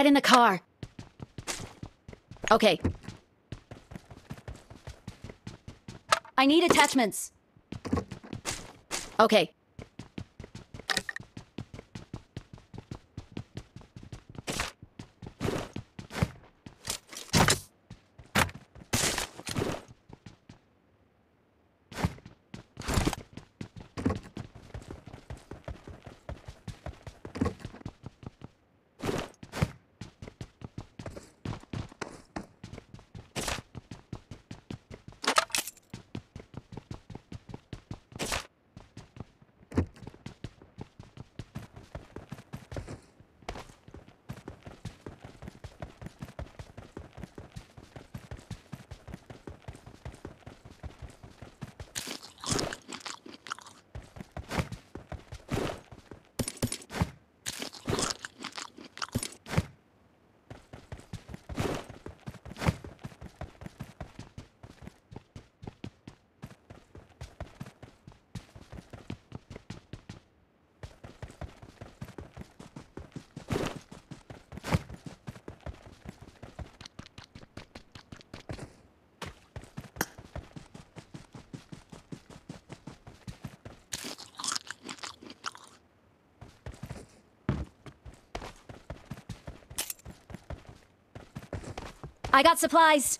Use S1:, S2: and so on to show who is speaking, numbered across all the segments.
S1: Get in the car. Okay. I need attachments. Okay. I got supplies.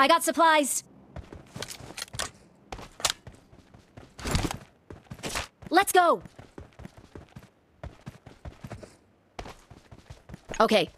S1: I got supplies. Let's go. Okay.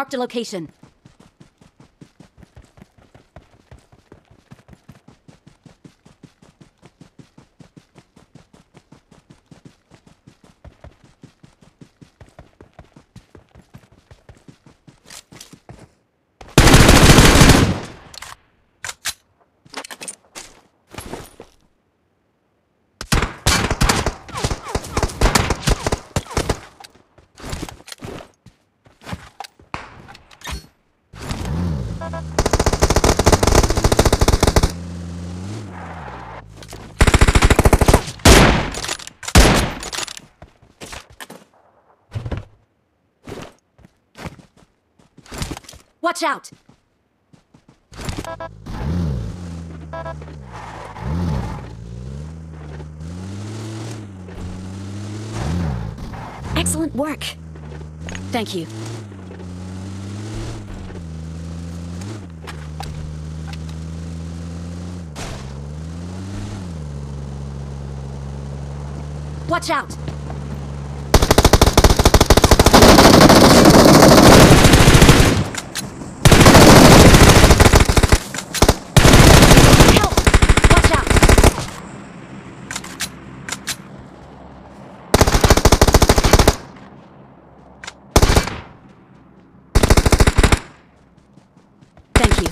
S1: Marked a location. Watch out! Excellent work. Thank you. Watch out! Help! Watch out! Thank you.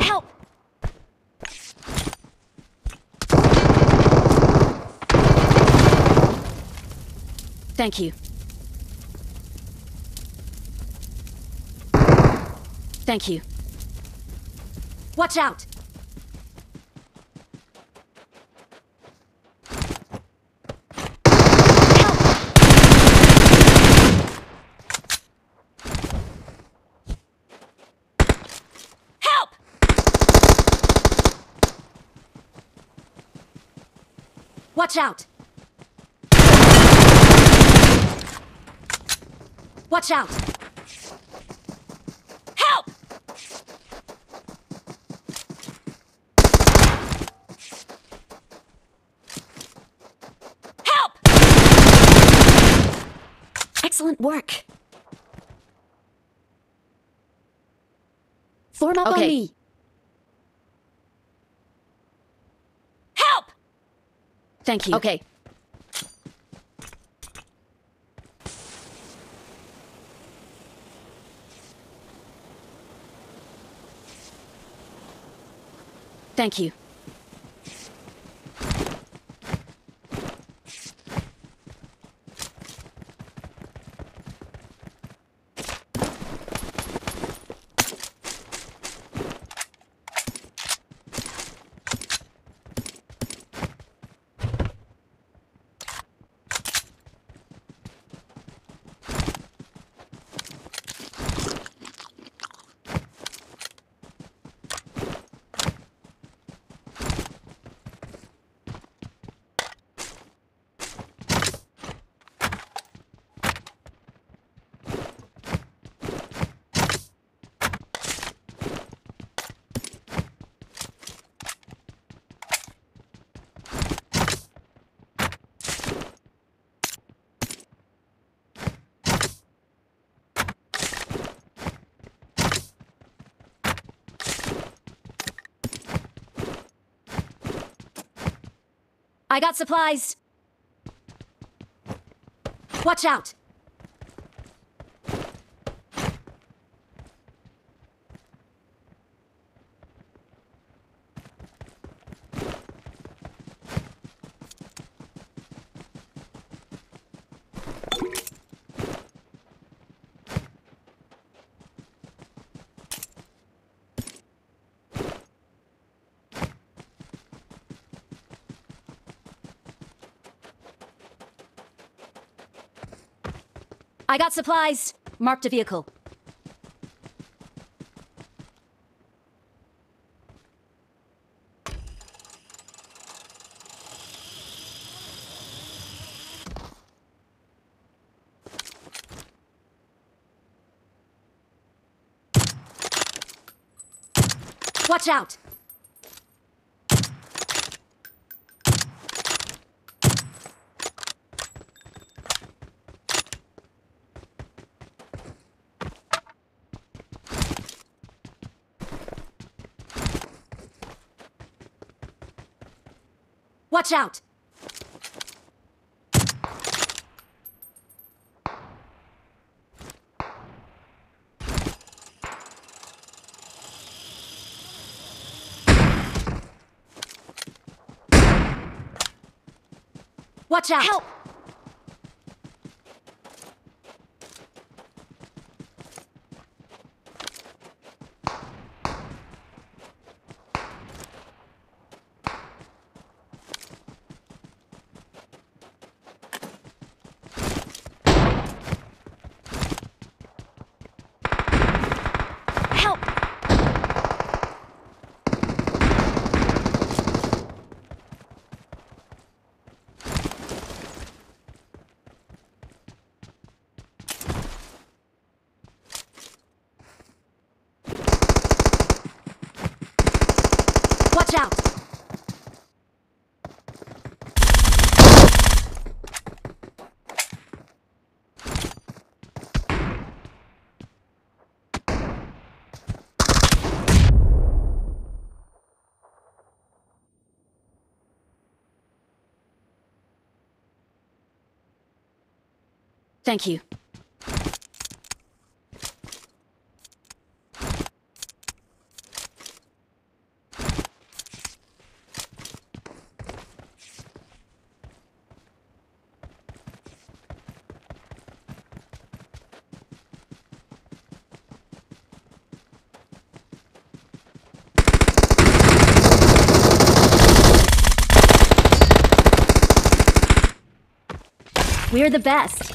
S1: Help! Thank you. Thank you. Watch out! Watch out! Watch out! Help! Help! Excellent work. Form up on
S2: Okay.
S1: me. Help! Thank you.
S2: Okay.
S1: Thank you. I got supplies. Watch out. I got supplies. Marked a vehicle. Watch out! Watch out! Watch out! Help!
S2: Watch out! Thank you. We're the best.